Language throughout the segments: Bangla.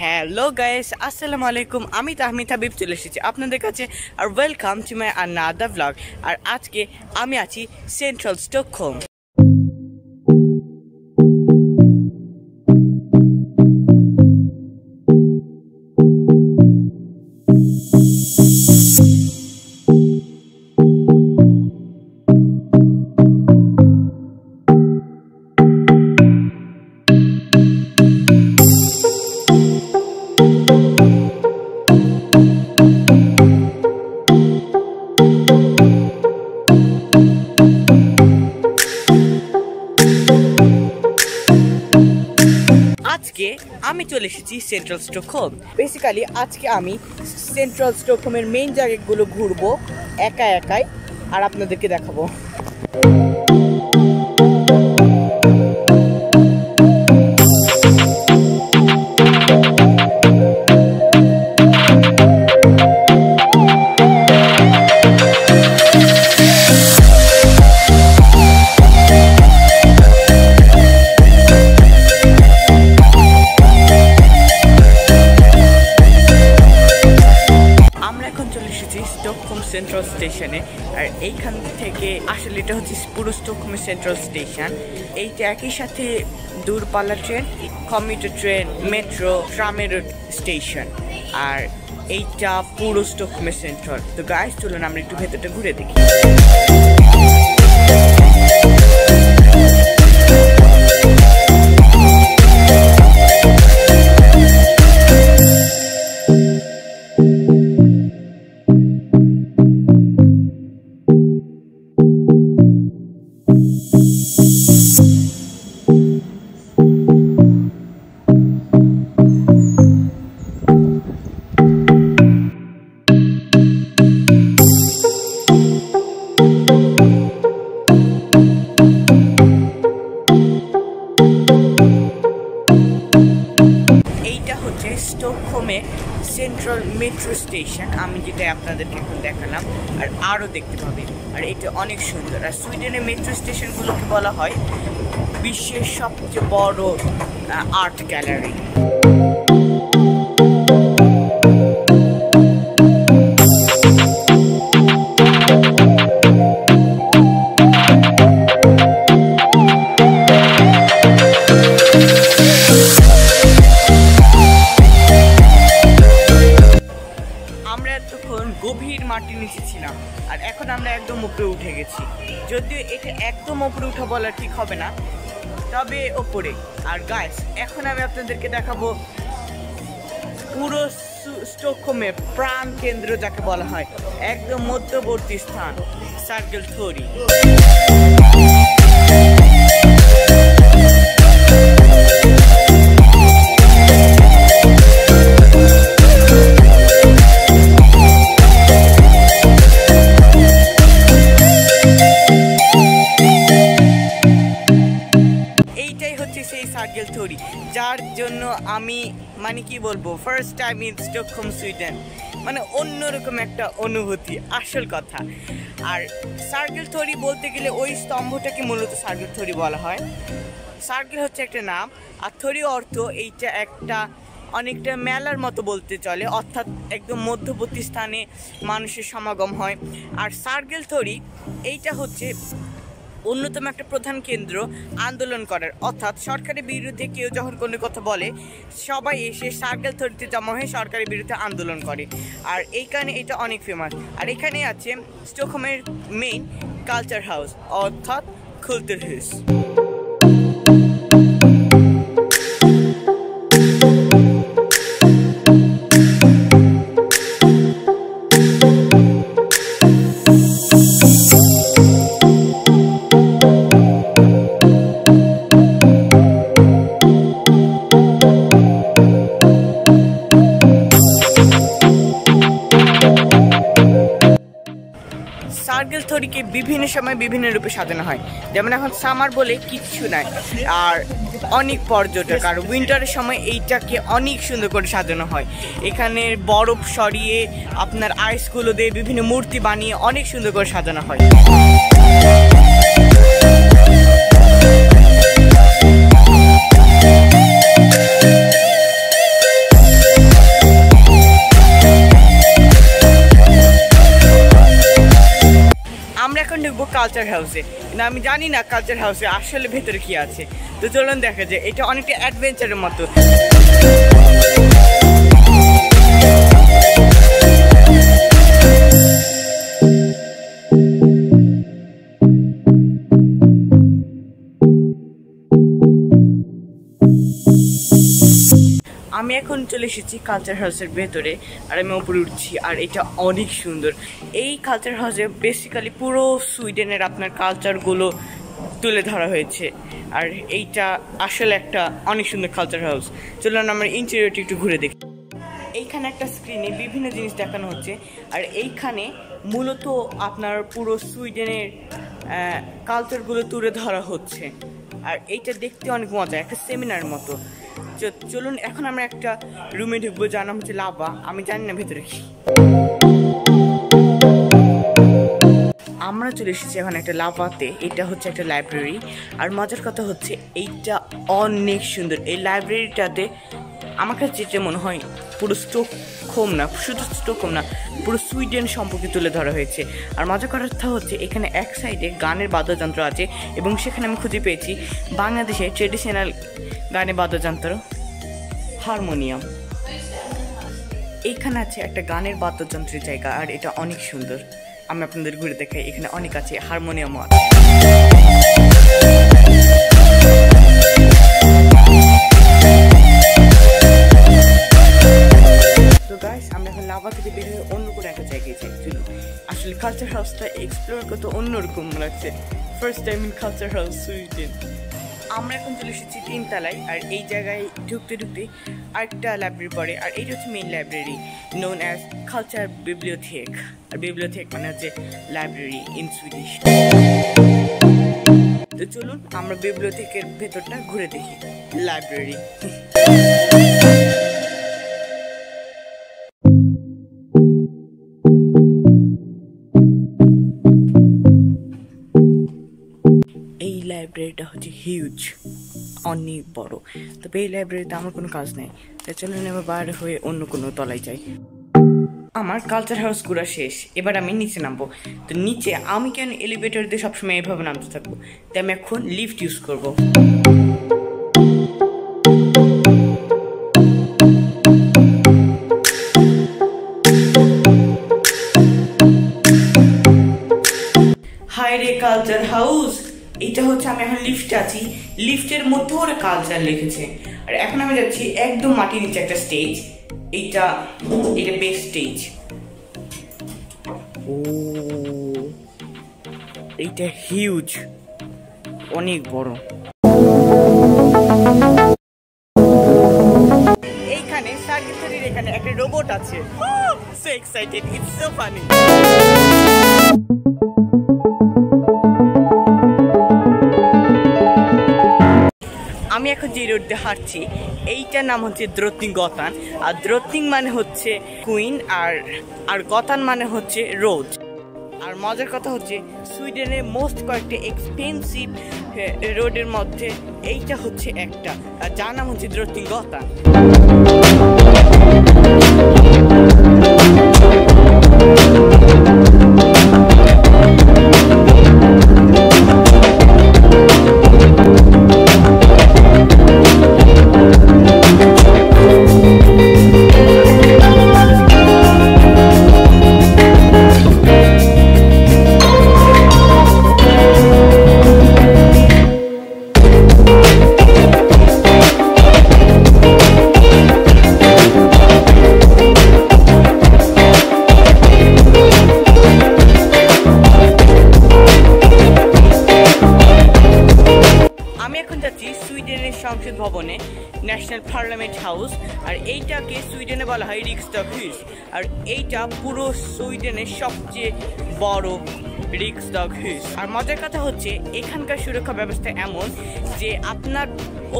হ্যালো গাইস আসসালামু আলাইকুম আমি তাহমিদ হাবিব চলে এসেছি আপনাদের কাছে, আর ওয়েলকাম টু মাই আনাদা ব্লগ আর আজকে আমি আছি সেন্ট্রাল স্টকহোম আমি চলে এসেছি সেন্ট্রাল স্টকহোম বেসিক্যালি আজকে আমি সেন্ট্রাল স্টকহোমের মেইন জায়গাগুলো ঘুরবো, একা একাই, আর আপনাদেরকে দেখাবো। সেন্ট্রাল স্টেশন এইটা একই সাথে দূরপাল্লা ট্রেন কমিউটার ট্রেন মেট্রো ট্রামের স্টেশন আর এইটা পুরো স্টোকমে সেন্ট্রাল তো গাইস চলুন আমরা একটু ভেতরটা ঘুরে দেখি। মেট্রো স্টেশন আমি যেটা আপনাদেরকে এখন দেখালাম, আর আরও দেখতে পাবেন। আর এটা অনেক সুন্দর। আর সুইডেনের মেট্রো স্টেশনগুলোকে বলা হয় বিশ্বের সবচেয়ে বড় আর্ট গ্যালারি গভীর মাটির নিচে ছিলাম। আর এখন আমরা একদম উপরে উঠে গেছি। যদিও এটা একদম উপরে উঠা বলা ঠিক হবে না, তবে ওপরে আর গাইস এখন আমি আপনাদেরকে দেখাবো পুরো স্টকহোমে প্রাণ কেন্দ্র যাকে বলা হয়। একদম মধ্যবর্তী স্থান সার্কেল থরি মানে কি বলব? First time in Stockholm Sweden মানে অন্যরকম একটা অনুভূতি, আসল কথা। আর সার্কেল থরি বলতে গেলে ওই স্তম্ভটাকে মূলত সার্কেল থরি বলা হয়। সার্কেল হচ্ছে একটা নাম, আর থরি অর্থ এইটা একটা অনেকটা মেলার মতো বলতে চলে, অর্থাৎ একদম মধ্যবর্তী স্থানে মানুষের সমাগম হয়। আর সার্কেল থরি এইটা হচ্ছে অন্যতম একটা প্রধান কেন্দ্র আন্দোলন করার। অর্থাৎ সরকারের বিরুদ্ধে কেউ যখন কোনো কথা বলে, সবাই এসে সার্কেল থরিতে জমা হয়ে সরকারের বিরুদ্ধে আন্দোলন করে। আর এই কারণে এটা অনেক ফেমাস আর এখানে আছে স্টকহোমের মেইন কালচার হাউস অর্থাৎ খুলতুর হাউস বিভিন্ন সময় বিভিন্ন রূপে সাজানো হয়। যেমন এখন সামার বলে কিচ্ছু নাই। আর অনেক পর্যটক, আর উইন্টারের সময় এইটাকে অনেক সুন্দর করে সাজানো হয়। এখানে বরফ সরিয়ে আপনার আইসগুলো দিয়ে বিভিন্ন মূর্তি বানিয়ে অনেক সুন্দর করে সাজানো হয়। কালচার হাউসে না আমি জানি না কালচার হাউসে আসলে ভেতরে কি আছে। তো চলুন দেখা যায় এটা অনেকটা অ্যাডভেঞ্চারের মতো। এখন চলে এসেছি কালচার হাউসের ভেতরে, আর আমি উপরে উঠছি, আর এটা অনেক সুন্দর। এই কালচার হাউসে বেসিক্যালি পুরো সুইডেনের আপনার কালচারগুলো তুলে ধরা হয়েছে। আর এইটা আসলে একটা অনেক সুন্দর কালচার হাউস চলুন আমরা ইন্টেরিয়রটি একটু ঘুরে দেখি। এইখানে একটা স্ক্রিনে বিভিন্ন জিনিস দেখানো হচ্ছে, আর এইখানে মূলত আপনার পুরো সুইডেনের কালচারগুলো তুলে ধরা হচ্ছে। আর এইটা দেখতে অনেক মজা একটা সেমিনার মতো। চলুন, এখন আমরা একটা রুমে ঢুকবো, যার নাম হচ্ছে লাভা। আমি জানি না ভেতরে কি। আমরা চলে এসেছি এখন একটা লাভাতে, এটা হচ্ছে একটা লাইব্রেরি আর মজার কথা হচ্ছে, এইটা অনেক সুন্দর। এই লাইব্রেরিটাতে আমার কাছে যেটা মনে হয়, পুরো স্টোকহোম না, শুধু স্টোকহোম না, পুরো সুইডেন সম্পর্কে তুলে ধরা হয়েছে। আর মজা করার কথা হচ্ছে, এখানে এক সাইডে গানের বাদ্যযন্ত্র আছে এবং সেখানে আমি খুঁজে পেয়েছি বাংলাদেশের ট্রেডিশনাল গানের বাদ্যযন্ত্র, হারমোনিয়াম। এখানে আছে একটা গানের বাদ্যযন্ত্রের জায়গা, আর এটা অনেক সুন্দর। আমি আপনাদের ঘুরে দেখাই, এখানে অনেক আছে, হারমোনিয়ামও আছে। গাইস আমরা এখন লাভা থেকে বের হয়ে অন্য কোনো একটা জায়গায় যাই চলুন আসলে কালচার হাউসটা এক্সপ্লোর করতে অন্যরকম লাগছে। First time in culture house Sweden আমরা এখন চলে এসেছি তিনতলায়, আর এই জায়গায় ঢুকতে ঢুকতে আরেকটা লাইব্রেরি পড়ে, আর এইটা হচ্ছে main library known as culture বিবলিওথেক আর বিবলিওথেক মানে হচ্ছে লাইব্রেরি ইন সুইডিশ তো চলুন, আমরা বিবলিওথেকের ভেতরটা ঘুরে দেখি লাইব্রেরি লাইব্রেরিটা হচ্ছে হিউজ অনেক বড় তবে এই লাইব্রেরিতে আমার কোনো কাজ নেই। তাই চলুন এবার বাইরে হয়ে অন্য কোনো তলায় যাই। আমার কালচার হাউস ঘোরা শেষ। এবার আমি নিচে নামবো। তো নিচে আমি কেন এলিভেটর দিয়ে সবসময় এভাবে নামতে থাকব? তাই আমি এখন লিফট ইউজ করব। হচ্ছে আমি এখন লিফটে আছি। লিফটের মধ্যে ওরা কালচার লিখেছে। আর এখন আমি যাচ্ছি একদম মাটির নিচে একটা স্টেজ এইটা এটা বেস্ট স্টেজ ও এইটা হিউজ অনেক বড়। এইখানে সার্কিটারির এখানে একটা রোবট আছে। So excited it's so funny এখন যে রোডটা হাঁটছি, এইটার নাম হচ্ছে দ্রোতিং গতান। আর দ্রোতিং মানে হচ্ছে কুইন, আর আর গতান মানে হচ্ছে রোজ। আর মজার কথা হচ্ছে, সুইডেনের মোস্ট কয়েকটি এক্সপেন্সিভ রোডের মধ্যে এইটা হচ্ছে একটা। আর যার নাম হচ্ছে দ্রোতিং গতান। যাচ্ছি সুইডেনের সংসদ ভবনে ন্যাশনাল পার্লামেন্ট হাউস, আর এইটাকে সুইডেনে বলা হয় রিক্সডগ হিউস আর এইটা পুরো সুইডেনের সবচেয়ে বড় রিক্সডগ হিউস আর মজার কথা হচ্ছে, এখানকার সুরক্ষা ব্যবস্থা এমন যে আপনার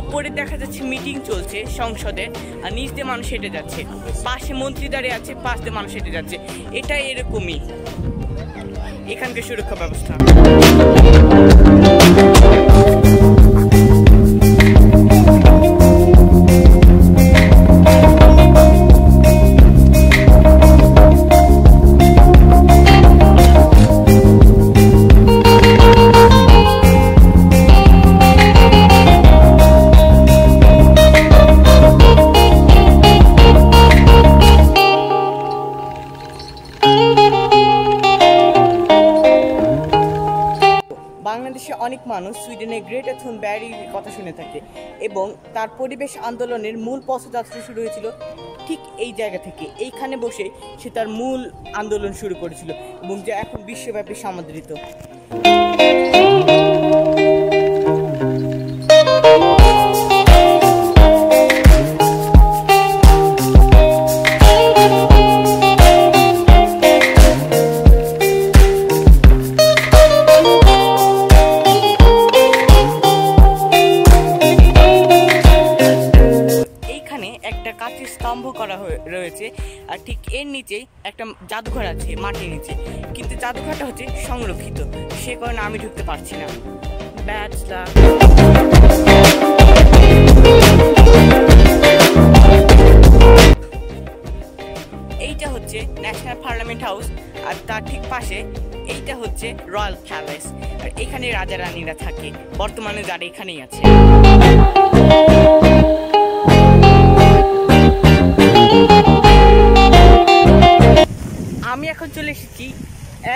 ওপরে দেখা যাচ্ছে মিটিং চলছে সংসদে, আর নিচ দিয়ে মানুষ হেঁটে যাচ্ছে। পাশে মন্ত্রী দাঁড়িয়ে আছে, পাশ দিয়ে মানুষ হেঁটে যাচ্ছে। এটা এরকমই এখানকার সুরক্ষা ব্যবস্থা। মানুষ সুইডেনের গ্রেট থুন ব্যারির কথা শুনে থাকে এবং তার পরিবেশ আন্দোলনের মূল পথযাত্রা শুরু হয়েছিল ঠিক এই জায়গা থেকে। এইখানে বসে সে তার মূল আন্দোলন শুরু করেছিল এবং যা এখন বিশ্বব্যাপী সমাদৃত। নিচেই একটা জাদুঘর আছে মাটির নিচে। কিন্তু জাদুঘরটা হচ্ছে সংরক্ষিত। সে কারণে আমি ঢুকতে পারছি না। লাক এইটা হচ্ছে ন্যাশনাল পার্লামেন্ট হাউস আর তার ঠিক পাশে এইটা হচ্ছে রয়্যাল প্যালেস আর এখানে রাজা রানীরা থাকে। বর্তমানে যারা এখানেই আছে। আমি এখন চলে এসেছি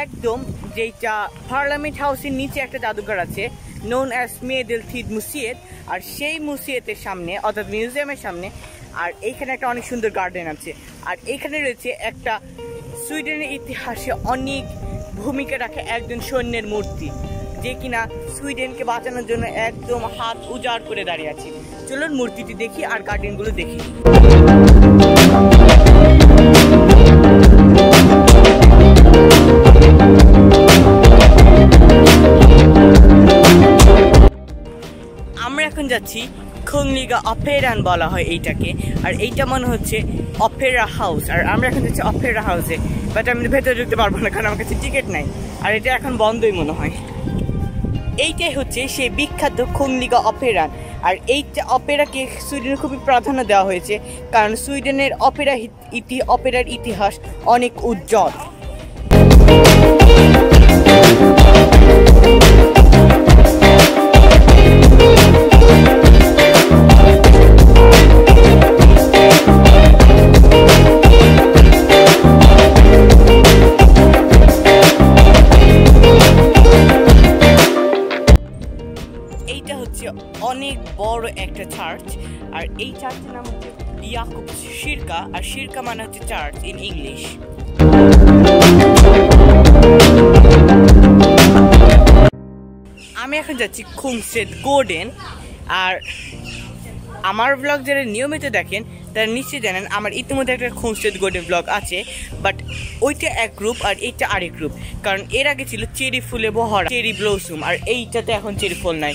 একদম যেটা পার্লামেন্ট হাউসের নিচে একটা জাদুঘর আছে নোন অ্যাজ মেয়েদেল থিদ মুসিয়েত আর সেই মুসিয়েতের সামনে, অর্থাৎ মিউজিয়ামের সামনে, আর এইখানে একটা অনেক সুন্দর গার্ডেন আছে। আর এইখানে রয়েছে একটা সুইডেনের ইতিহাসে অনেক ভূমিকা রাখে একজন সৈন্যের মূর্তি, যে কিনা সুইডেনকে বাঁচানোর জন্য একদম হাত উজাড় করে দাঁড়িয়ে আছে। চলুন মূর্তিটি দেখি আর গার্ডেনগুলো দেখি। এখন যাচ্ছি খুংলিগা অপেরান বলা হয় এইটাকে। আর এইটা মনে হচ্ছে অপেরা হাউস। আর আমরা এখন যাচ্ছি অপেরা হাউসে। বাট আমি ভেতরে ঢুকতে পারব না, কারণ আমার কাছে টিকিট নাই। আর এটা এখন বন্ধই মনে হয়। এইটাই হচ্ছে সেই বিখ্যাত খুংলিগা অপেরান। আর এইটা অপেরাকে সুইডেনে খুবই প্রাধান্য দেওয়া হয়েছে। কারণ সুইডেনের অপেরা ইতি অপেরার ইতিহাস অনেক উজ্জ্বল। ইন ইংলিশ আমি এখন যাচ্ছি খুমসেদ গোর্ডেন আর আমার ব্লগ যারা নিয়মিত দেখেন, তারা নিশ্চয়ই জানেন আমার ইতিমধ্যে একটা খুমসেদ গোর্ডেন ব্লগ আছে বাট ওইটা এক গ্রুপ আর এইটা আরেক গ্রুপ কারণ এর আগে ছিল চেরি ফুলে বহরা, চেরি ব্লসুম, আর এইটাতে এখন চেরি ফুল নাই।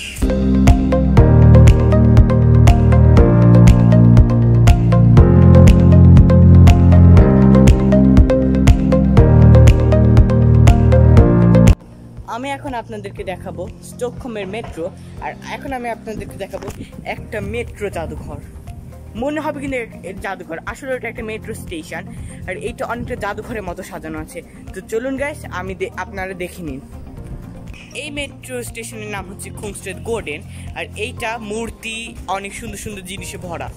এখন আপনাদেরকে দেখাবো স্টকহোমের মেট্রো আর এখন আমি আপনাদেরকে দেখাবো একটা মেট্রো জাদুঘর। মনে হবে কিন্তু জাদুঘর? আসলে ওটা একটা মেট্রো স্টেশন আর এইটা অনেকটা জাদুঘরের মতো সাজানো আছে। তো চলুন গাইস আমি আপনারা দেখে নিন। এই মেট্রো স্টেশনের নাম হচ্ছে খুমস্টেড গোর্ডেন আর এইটা মূর্তি, অনেক সুন্দর সুন্দর জিনিসে ভরা।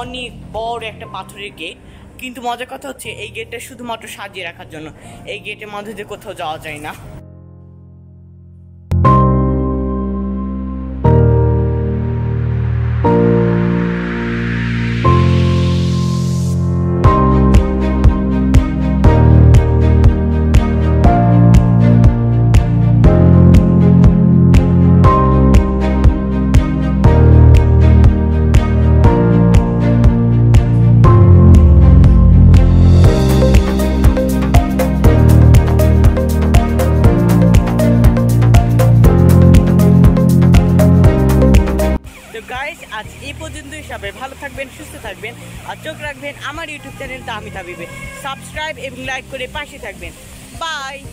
অনেক বড় একটা পাথরের গেট কিন্তু মজার কথা হচ্ছে, এই গেটটা শুধুমাত্র সাজিয়ে রাখার জন্য। এই গেটের মধ্যে দিয়ে কোথাও যাওয়া যায় না। চোখ রাখবেন, আমার ইউটিউব চ্যানেল তা আমি তাবিবে। সাবস্ক্রাইব এবং লাইক করে পাশে থাকবেন। বাই!